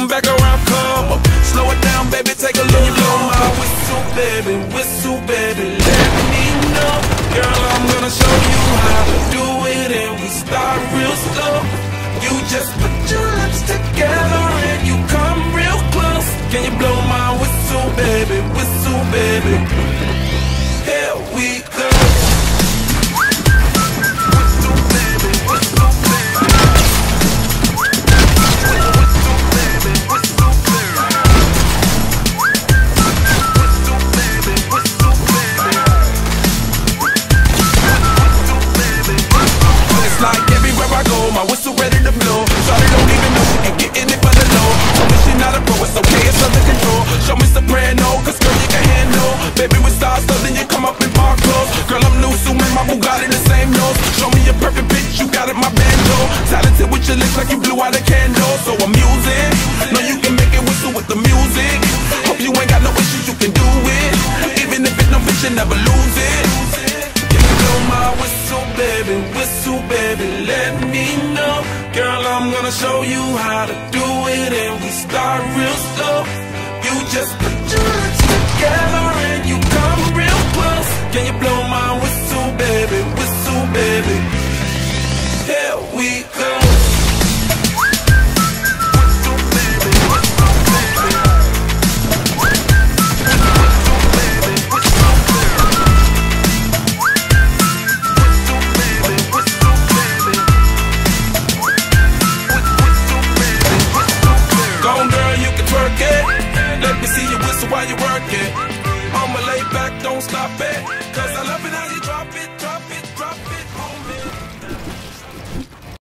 spin back around, come up. Slow it down, baby, take a look. You blow my whistle, baby, whistle, baby, let me know. Girl, I'm gonna show you how to do it, and we start real slow. You just put your lips together and you come real close. Can you blow my whistle, baby, whistle, baby? My. Talented with your lips like you blew out a candle. So I'm using, know you can make it whistle with the music. Hope you ain't got no issues, you can do it. Even if it's no you never lose it. Blow my whistle, baby, whistle, baby, let me know. Girl, I'm gonna show you how to do it, and we start real slow. You just put your can see you whistle while you're working. I'ma lay back, don't stop it.